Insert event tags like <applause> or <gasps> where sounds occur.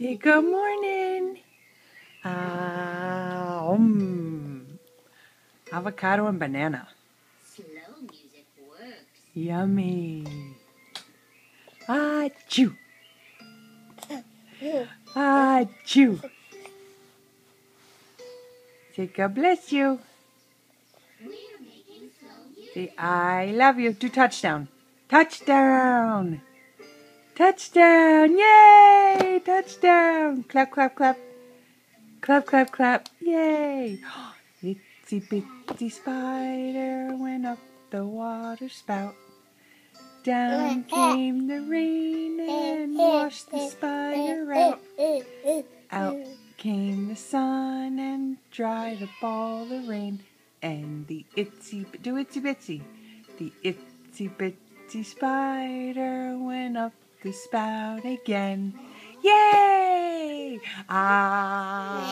Say good morning. Uh, um, avocado and banana. Slow music works. Yummy. Ah, chew. Ah, chew. Say God bless you. We're making slow music. Say I love you. Do touchdown. Touchdown. Touchdown. Yay. Touchdown. Clap, clap, clap. Clap, clap, clap. Yay. <gasps> Itsy bitsy spider went up the water spout. Down mm, mm. came the rain mm, and washed the spider out. Out came the sun and dried up all the rain. And the itsy do itsy bitsy. The itsy bitsy spider went up the spout again. Yay! Ah.